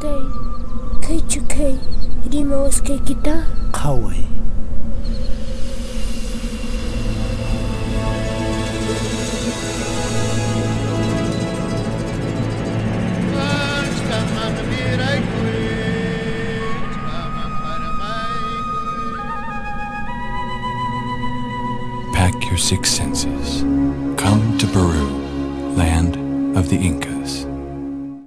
kay, kay chukay, kay kita. Kaway. Pack your six senses. Come to Peru, land of the Incas.